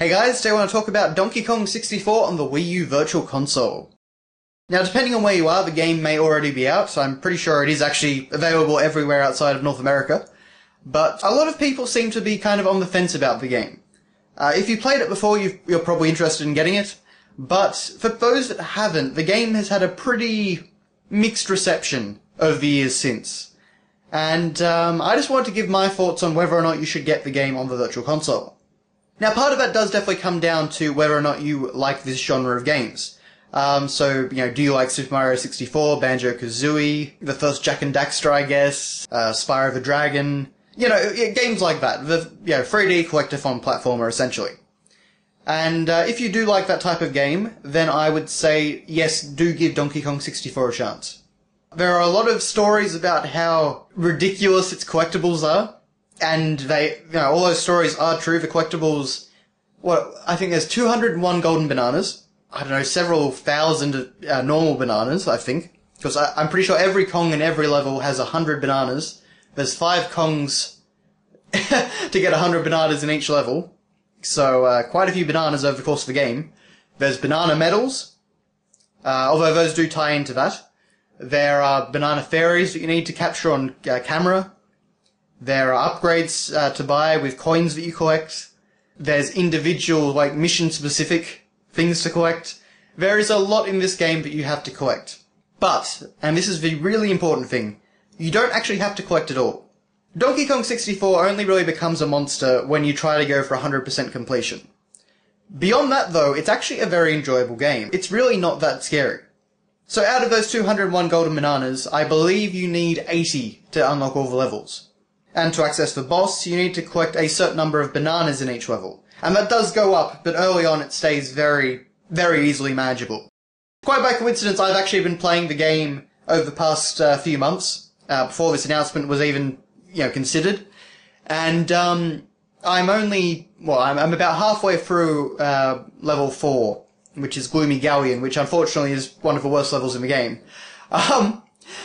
Hey guys, today I want to talk about Donkey Kong 64 on the Wii U Virtual Console. Now, depending on where you are, the game may already be out. So I'm pretty sure it is actually available everywhere outside of North America. But a lot of people seem to be kind of on the fence about the game. Uh, if you played it before, you are probably interested in getting it. But for those that haven't, the game has had a pretty mixed reception over the years since. And um, I just wanted to give my thoughts on whether or not you should get the game on the Virtual Console. Now, part of that does definitely come down to whether or not you like this genre of games. Um, so, you know, do you like Super Mario 64, Banjo-Kazooie, the first Jak and Daxter, I guess, uh, Spyro the Dragon, you know, games like that. The, you know, 3D collectathon platformer, essentially. And uh, if you do like that type of game, then I would say, yes, do give Donkey Kong 64 a chance. There are a lot of stories about how ridiculous its collectibles are, and they, you know, all those stories are true. The collectibles, what, I think there's 201 golden bananas, I don't know, several thousand uh, normal bananas, I think. Because I'm pretty sure every Kong in every level has a hundred bananas. There's five Kongs to get a hundred bananas in each level. So, uh, quite a few bananas over the course of the game. There's banana medals, uh, although those do tie into that. There are banana fairies that you need to capture on uh, camera. There are upgrades uh, to buy with coins that you collect. There's individual, like, mission specific things to collect. There is a lot in this game that you have to collect. But, and this is the really important thing, you don't actually have to collect it all. Donkey Kong 64 only really becomes a monster when you try to go for 100% completion. Beyond that though, it's actually a very enjoyable game. It's really not that scary. So out of those 201 golden bananas, I believe you need 80 to unlock all the levels. And to access the boss, you need to collect a certain number of bananas in each level. And that does go up, but early on it stays very, very easily manageable. Quite by coincidence, I've actually been playing the game over the past uh, few months, uh, before this announcement was even, you know, considered. And, um, I'm only, well, I'm, I'm about halfway through, uh, level 4, which is Gloomy Galleon, which unfortunately is one of the worst levels in the game. Um,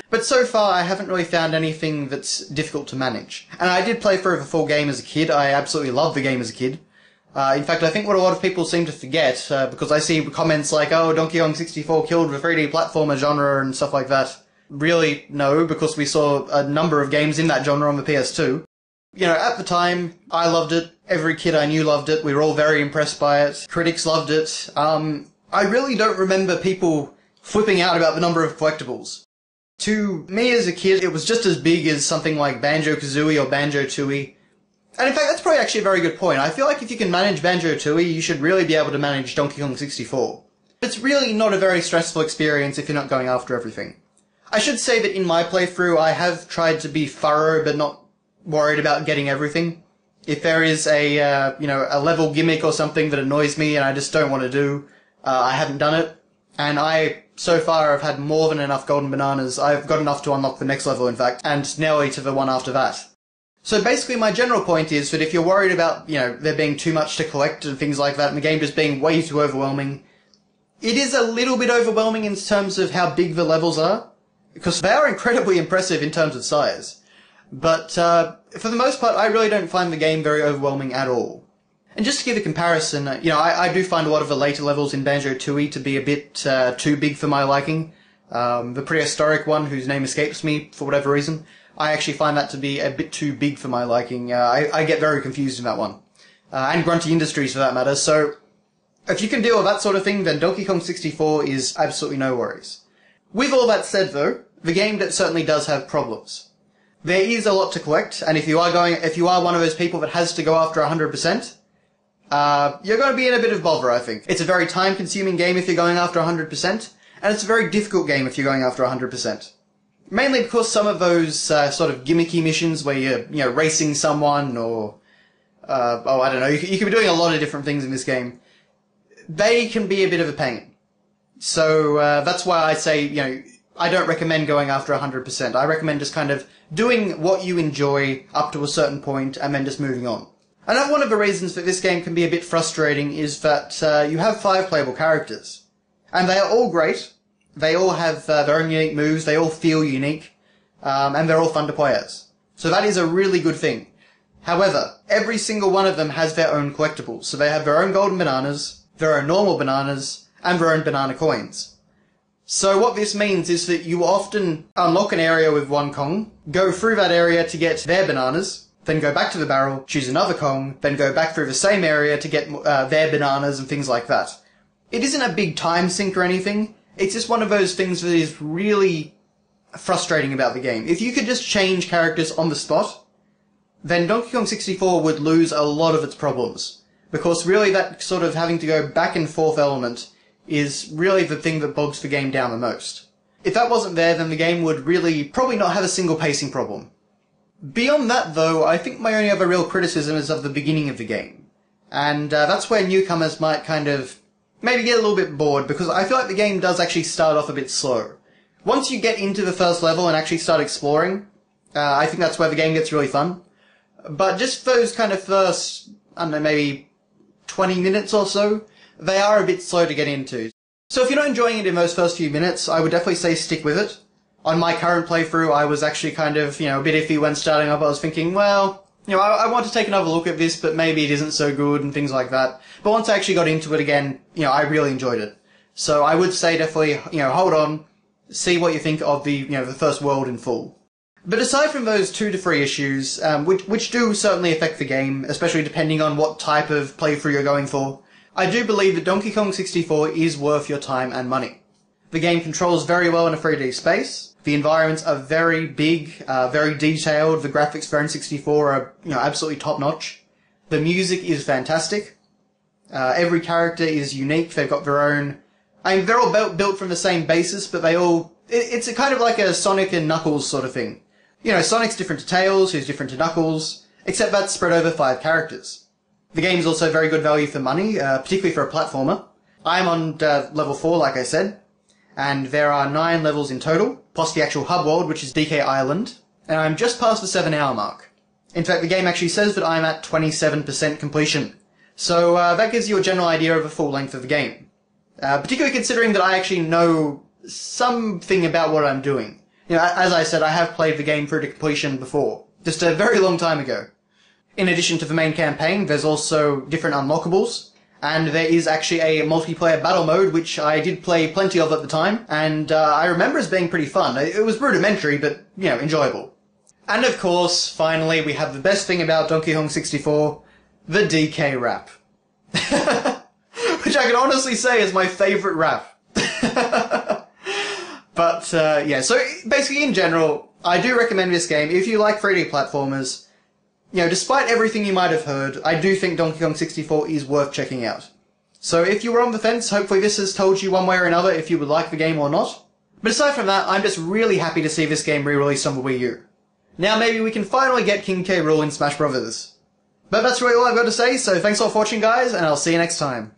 but so far, I haven't really found anything that's difficult to manage. And I did play the full game as a kid. I absolutely loved the game as a kid. Uh, in fact, I think what a lot of people seem to forget, uh, because I see comments like, oh, Donkey Kong 64 killed the 3D platformer genre and stuff like that. Really, no, because we saw a number of games in that genre on the PS2. You know, at the time, I loved it. Every kid I knew loved it. We were all very impressed by it. Critics loved it. Um, I really don't remember people flipping out about the number of collectibles. To me as a kid, it was just as big as something like Banjo-Kazooie or Banjo-Tooie. And in fact, that's probably actually a very good point. I feel like if you can manage Banjo-Tooie, you should really be able to manage Donkey Kong 64. It's really not a very stressful experience if you're not going after everything. I should say that in my playthrough, I have tried to be thorough, but not worried about getting everything. If there is a, uh, you know, a level gimmick or something that annoys me and I just don't want to do, uh, I haven't done it. And I, so far, I've had more than enough golden bananas. I've got enough to unlock the next level, in fact, and nearly to the one after that. So basically my general point is that if you're worried about, you know, there being too much to collect and things like that and the game just being way too overwhelming, it is a little bit overwhelming in terms of how big the levels are, because they are incredibly impressive in terms of size. But uh, for the most part, I really don't find the game very overwhelming at all. And just to give a comparison, uh, you know, I, I do find a lot of the later levels in Banjo-Tooie to be a bit uh, too big for my liking. Um, the prehistoric one, whose name escapes me for whatever reason, I actually find that to be a bit too big for my liking. Uh, I, I, get very confused in that one. Uh, and Grunty Industries for that matter. So, if you can deal with that sort of thing, then Donkey Kong 64 is absolutely no worries. With all that said though, the game that certainly does have problems. There is a lot to collect, and if you are going, if you are one of those people that has to go after 100%, uh, you're going to be in a bit of bother, I think. It's a very time-consuming game if you're going after 100%, and it's a very difficult game if you're going after 100%. Mainly because some of those uh, sort of gimmicky missions where you're, you know, racing someone or, uh, oh, I don't know, you, you can be doing a lot of different things in this game. They can be a bit of a pain. So, uh, that's why I say, you know, I don't recommend going after 100%. I recommend just kind of doing what you enjoy up to a certain point and then just moving on. Know one of the reasons that this game can be a bit frustrating is that uh, you have five playable characters. And they are all great, they all have uh, their own unique moves. They all feel unique, um, and they're all fun to play as. So that is a really good thing. However, every single one of them has their own collectibles, so they have their own golden bananas, their own normal bananas, and their own banana coins. So what this means is that you often unlock an area with one Kong, go through that area to get their bananas, then go back to the barrel, choose another Kong, then go back through the same area to get uh, their bananas and things like that. It isn't a big time sink or anything, it's just one of those things that is really frustrating about the game. If you could just change characters on the spot, then Donkey Kong 64 would lose a lot of its problems. Because really that sort of having to go back and forth element is really the thing that bogs the game down the most. If that wasn't there, then the game would really probably not have a single pacing problem. Beyond that, though, I think my only other real criticism is of the beginning of the game. And uh, that's where newcomers might kind of maybe get a little bit bored, because I feel like the game does actually start off a bit slow. Once you get into the first level and actually start exploring, uh, I think that's where the game gets really fun. But just those kind of first, I don't know, maybe 20 minutes or so, they are a bit slow to get into. So if you're not enjoying it in those first few minutes, I would definitely say stick with it. On my current playthrough, I was actually kind of, you know, a bit iffy when starting up. I was thinking, well, you know, I, I, want to take another look at this, but maybe it isn't so good and things like that. But once I actually got into it again, you know, I really enjoyed it. So I would say definitely, you know, hold on, see what you think of the, you know, the first world in full. But aside from those two to three issues, um, which, which do certainly affect the game, especially depending on what type of playthrough you're going for, I do believe that Donkey Kong 64 is worth your time and money. The game controls very well in a 3D space. The environments are very big, uh, very detailed. The graphics for N64 are, you know, absolutely top notch. The music is fantastic. Uh, every character is unique. They've got their own. I mean, they're all built built from the same basis, but they all. It, it's a kind of like a Sonic and Knuckles sort of thing. You know, Sonic's different to Tails, who's different to Knuckles, except that's spread over five characters. The game's also very good value for money, uh, particularly for a platformer. I'm on uh, level 4, like I said, and there are 9 levels in total, plus the actual hub world, which is DK Island, and I'm just past the 7 hour mark. In fact, the game actually says that I'm at 27% completion. So uh, that gives you a general idea of the full length of the game. Uh, particularly considering that I actually know something about what I'm doing. You know, as I said, I have played the game through to completion before, just a very long time ago. In addition to the main campaign, there's also different unlockables, and there is actually a multiplayer battle mode, which I did play plenty of at the time, and uh, I remember as being pretty fun. It was rudimentary, but, you know, enjoyable. And of course, finally, we have the best thing about Donkey Kong 64, the DK rap. which I can honestly say is my favourite rap. But uh, yeah, so basically in general, I do recommend this game if you like 3D platformers. You know, despite everything you might have heard, I do think Donkey Kong 64 is worth checking out. So if you were on the fence, hopefully this has told you one way or another if you would like the game or not. But aside from that, I'm just really happy to see this game re-released on the Wii U. Now maybe we can finally get King K. Rool in Smash Brothers. But that's really all I've got to say, so thanks all for watching guys, and I'll see you next time.